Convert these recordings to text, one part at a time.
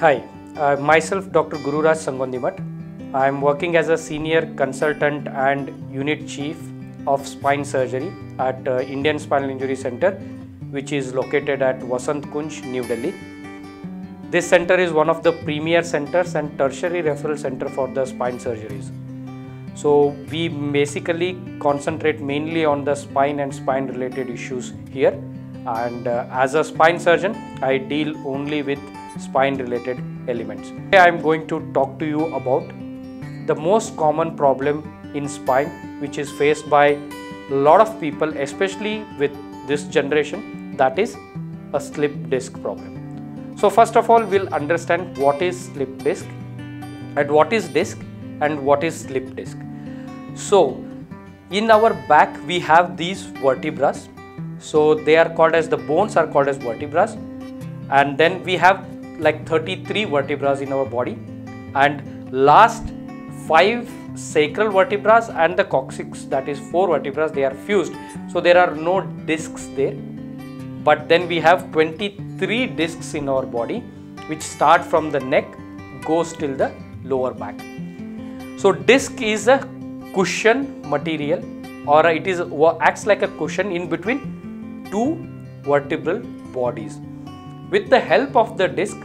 Hi, uh, myself Dr. Gururaj Sangondimat. I am working as a senior consultant and unit chief of spine surgery at uh, Indian Spinal Injury Center, which is located at Vasant Kunj, New Delhi. This center is one of the premier centers and tertiary referral center for the spine surgeries. So we basically concentrate mainly on the spine and spine related issues here. And uh, as a spine surgeon, I deal only with spine related elements. Today I am going to talk to you about the most common problem in spine which is faced by a lot of people especially with this generation that is a slip disc problem. So first of all we'll understand what is slip disc and what is disc and what is slip disc. So in our back we have these vertebrae. So they are called as the bones are called as vertebrae and then we have like 33 vertebrae in our body and last five sacral vertebrae and the coccyx that is four vertebrae they are fused. So there are no discs there. But then we have 23 discs in our body which start from the neck goes till the lower back. So disc is a cushion material or it is acts like a cushion in between two vertebral bodies. With the help of the disc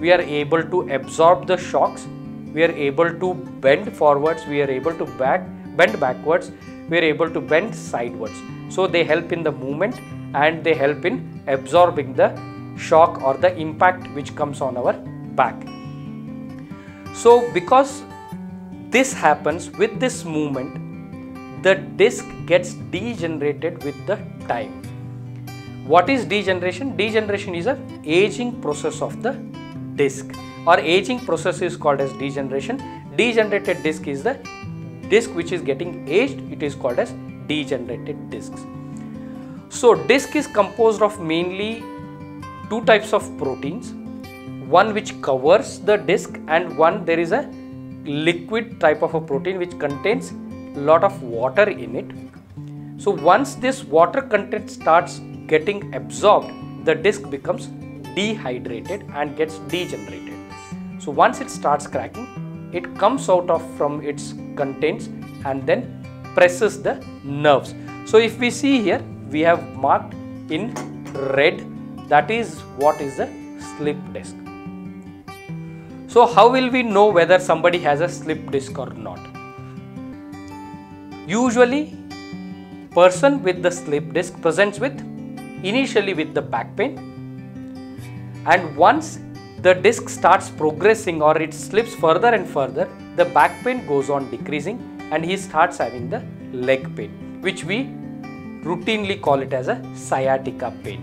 we are able to absorb the shocks we are able to bend forwards we are able to back bend backwards we are able to bend sidewards. So they help in the movement and they help in absorbing the shock or the impact which comes on our back. So because this happens with this movement the disc gets degenerated with the time. What is degeneration? Degeneration is a aging process of the disc or aging process is called as degeneration. Degenerated disc is the disc which is getting aged. It is called as degenerated discs so disc is composed of mainly two types of proteins. One which covers the disc and one there is a liquid type of a protein which contains lot of water in it. So once this water content starts getting absorbed the disc becomes dehydrated and gets degenerated. So once it starts cracking it comes out of from its contents and then presses the nerves. So if we see here we have marked in red that is what is the slip disc. So how will we know whether somebody has a slip disc or not? Usually person with the slip disc presents with initially with the back pain and once the disc starts progressing or it slips further and further the back pain goes on decreasing and he starts having the leg pain which we routinely call it as a sciatica pain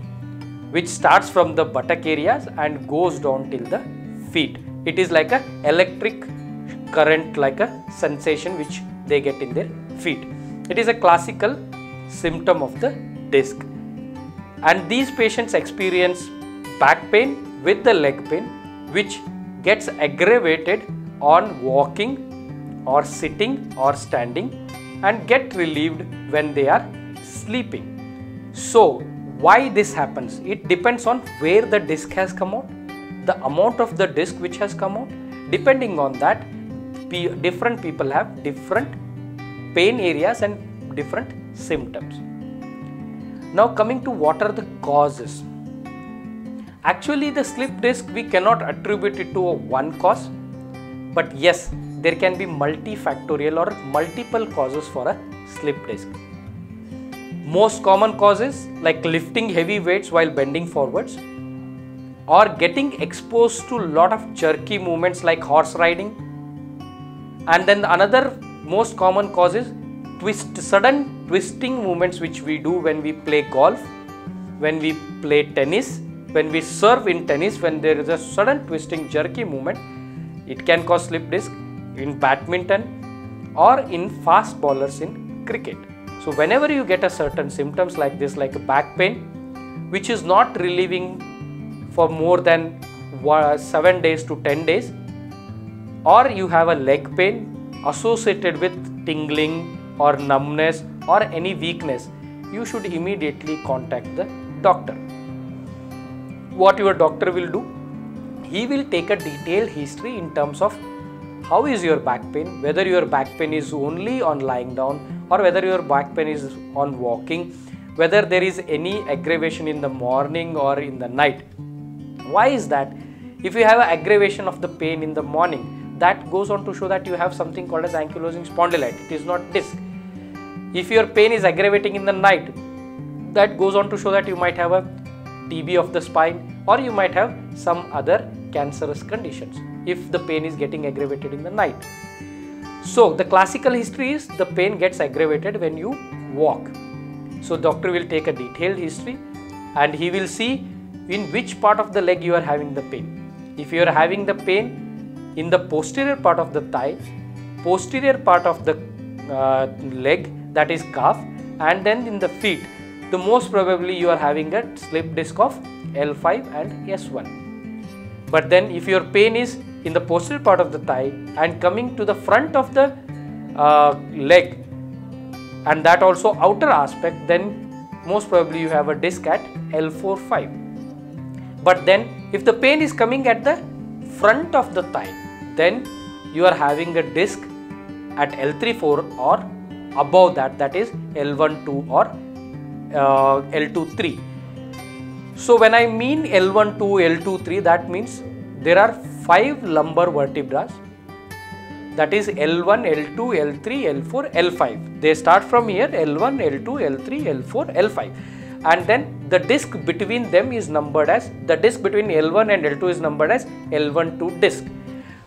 which starts from the buttock areas and goes down till the feet. It is like a electric current like a sensation which they get in their feet. It is a classical symptom of the disc. And these patients experience back pain with the leg pain which gets aggravated on walking or sitting or standing and get relieved when they are sleeping. So why this happens? It depends on where the disc has come out the amount of the disc which has come out. Depending on that different people have different pain areas and different symptoms. Now coming to what are the causes actually the slip disc we cannot attribute it to a one cause but yes there can be multifactorial or multiple causes for a slip disc. Most common causes like lifting heavy weights while bending forwards or getting exposed to a lot of jerky movements like horse riding. And then another most common cause is twist sudden twisting movements which we do when we play golf when we play tennis when we serve in tennis when there is a sudden twisting jerky movement it can cause slip disc in badminton or in fast bowlers in cricket. So whenever you get a certain symptoms like this like a back pain which is not relieving for more than 7 days to 10 days or you have a leg pain associated with tingling or numbness or any weakness you should immediately contact the doctor what your doctor will do he will take a detailed history in terms of how is your back pain, whether your back pain is only on lying down or whether your back pain is on walking, whether there is any aggravation in the morning or in the night. Why is that? If you have an aggravation of the pain in the morning, that goes on to show that you have something called as ankylosing spondylitis. It is not disc. If your pain is aggravating in the night, that goes on to show that you might have a TB of the spine or you might have some other cancerous conditions if the pain is getting aggravated in the night. So the classical history is the pain gets aggravated when you walk. So doctor will take a detailed history and he will see in which part of the leg you are having the pain. If you are having the pain in the posterior part of the thigh, posterior part of the uh, leg that is calf and then in the feet, the most probably you are having a slip disc of L5 and S1. But then if your pain is in the posterior part of the thigh and coming to the front of the uh, leg and that also outer aspect then most probably you have a disc at L4-5 but then if the pain is coming at the front of the thigh then you are having a disc at L3-4 or above that that is L1-2 or uh, L2-3. So when I mean L1-2, L2-3 that means there are 5 lumbar vertebrae that is L1, L2, L3, L4, L5. They start from here L1, L2, L3, L4, L5 and then the disk between them is numbered as the disk between L1 and L2 is numbered as L12 disk.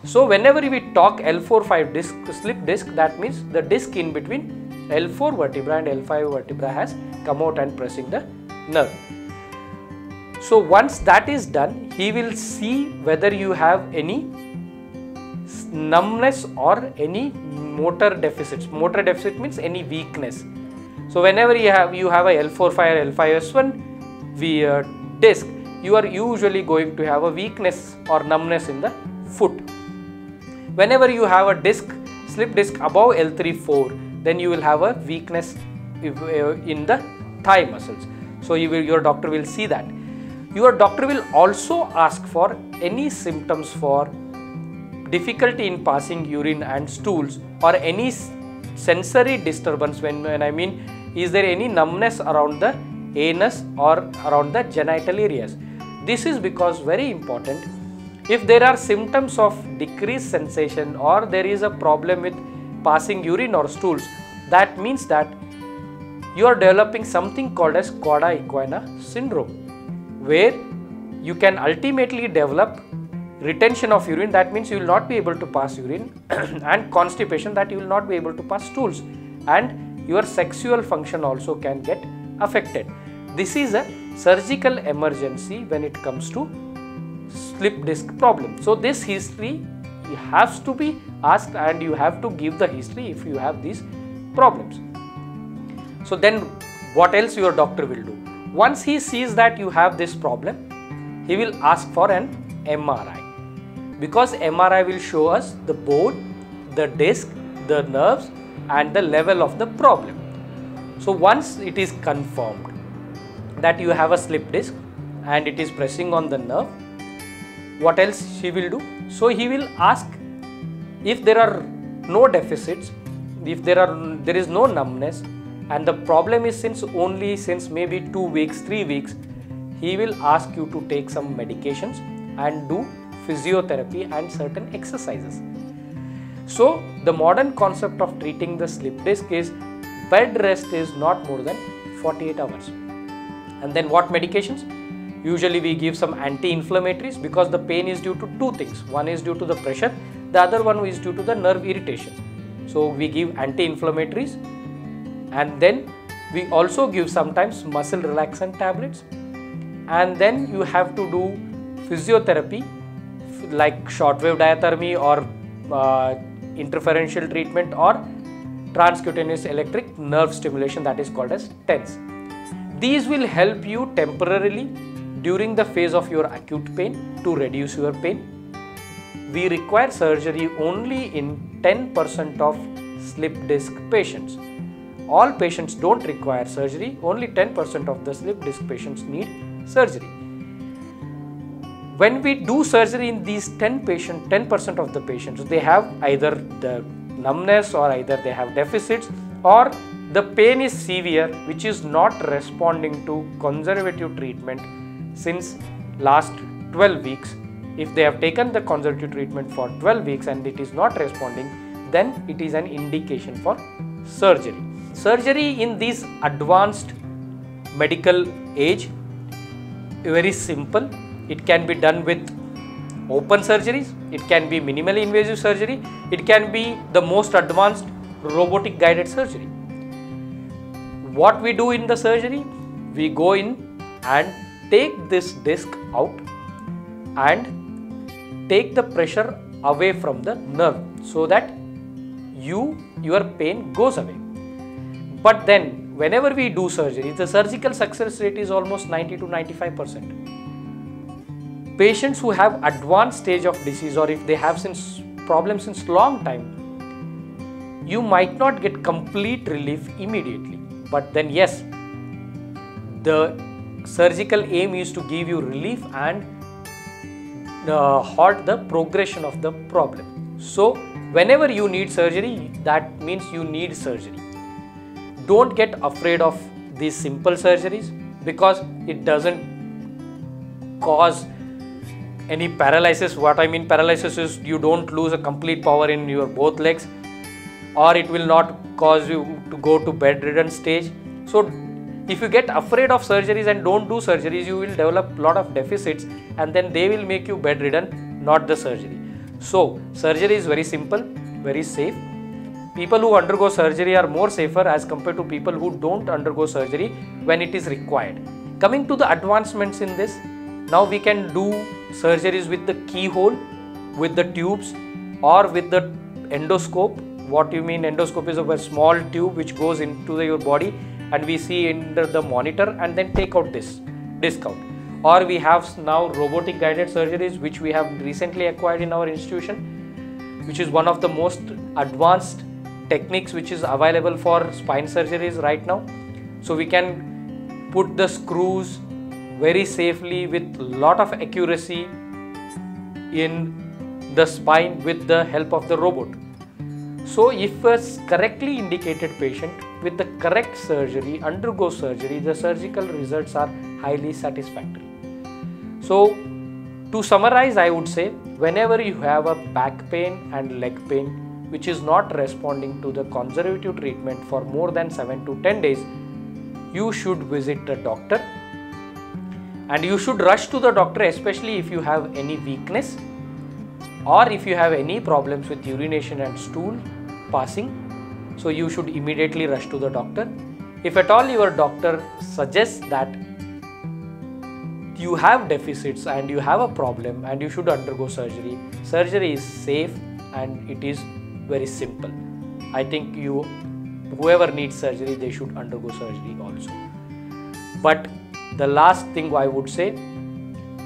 So whenever we talk L4 5 disk slip disk that means the disk in between L4 vertebra and L5 vertebra has come out and pressing the nerve. So once that is done he will see whether you have any numbness or any motor deficits. Motor deficit means any weakness so whenever you have you have a L4 fire L5S1 V uh, disc, you are usually going to have a weakness or numbness in the foot. Whenever you have a disc slip disc above L3-4, then you will have a weakness uh, in the thigh muscles. So you will, your doctor will see that. Your doctor will also ask for any symptoms for difficulty in passing urine and stools or any sensory disturbance when, when I mean is there any numbness around the anus or around the genital areas. This is because very important. If there are symptoms of decreased sensation or there is a problem with passing urine or stools, that means that you are developing something called as cauda equina syndrome, where you can ultimately develop retention of urine that means you will not be able to pass urine and constipation that you will not be able to pass stools and your sexual function also can get affected. This is a surgical emergency when it comes to slip disc problem. So this history has to be asked and you have to give the history if you have these problems. So then what else your doctor will do? Once he sees that you have this problem, he will ask for an MRI because MRI will show us the bone, the disc, the nerves and the level of the problem. So once it is confirmed that you have a slip disc and it is pressing on the nerve, what else he will do? So he will ask if there are no deficits, if there are there is no numbness and the problem is since only since maybe 2 weeks, 3 weeks, he will ask you to take some medications and do physiotherapy and certain exercises. So the modern concept of treating the slip disc is bed rest is not more than 48 hours. And then what medications? Usually we give some anti-inflammatories because the pain is due to two things. One is due to the pressure, the other one is due to the nerve irritation. So we give anti-inflammatories and then we also give sometimes muscle relaxant tablets and then you have to do physiotherapy like shortwave diathermy or uh, interferential treatment or transcutaneous electric nerve stimulation that is called as TENS. These will help you temporarily during the phase of your acute pain to reduce your pain. We require surgery only in 10% of slip disc patients. All patients don't require surgery, only 10% of the slip disc patients need surgery. when we do surgery in these 10 patient 10% of the patients they have either the numbness or either they have deficits or the pain is severe which is not responding to conservative treatment since last 12 weeks if they have taken the conservative treatment for 12 weeks and it is not responding then it is an indication for surgery. Surgery in this advanced medical age very simple. It can be done with open surgeries. It can be minimally invasive surgery. It can be the most advanced robotic guided surgery. What we do in the surgery? We go in and take this disc out and take the pressure away from the nerve so that you your pain goes away. But then whenever we do surgery the surgical success rate is almost 90 to 95 percent. Patients who have advanced stage of disease or if they have since problems since long time you might not get complete relief immediately. But then yes the surgical aim is to give you relief and uh, halt the progression of the problem. So whenever you need surgery that means you need surgery. Don't get afraid of these simple surgeries because it doesn't cause any paralysis. What i mean paralysis is you don't lose a complete power in your both legs or it will not cause you to go to bedridden stage. So if you get afraid of surgeries and don't do surgeries you will develop a lot of deficits and then they will make you bedridden not the surgery. So surgery is very simple very safe. People who undergo surgery are more safer as compared to people who don't undergo surgery when it is required. Coming to the advancements in this now we can do surgeries with the keyhole, with the tubes or with the endoscope. What you mean endoscope is a small tube which goes into the, your body and we see under the monitor and then take out this disc out. Or we have now robotic guided surgeries which we have recently acquired in our institution which is one of the most advanced techniques which is available for spine surgeries right now. So we can put the screws very safely with lot of accuracy in the spine with the help of the robot. So if a correctly indicated patient with the correct surgery undergo surgery, the surgical results are highly satisfactory. So to summarize, I would say whenever you have a back pain and leg pain which is not responding to the conservative treatment for more than 7 to 10 days, you should visit a doctor and you should rush to the doctor especially if you have any weakness or if you have any problems with urination and stool passing so you should immediately rush to the doctor if at all your doctor suggests that you have deficits and you have a problem and you should undergo surgery surgery is safe and it is very simple i think you whoever needs surgery they should undergo surgery also but the last thing I would say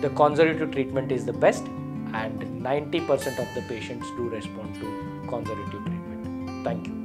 the conservative treatment is the best and 90% of the patients do respond to conservative treatment. Thank you.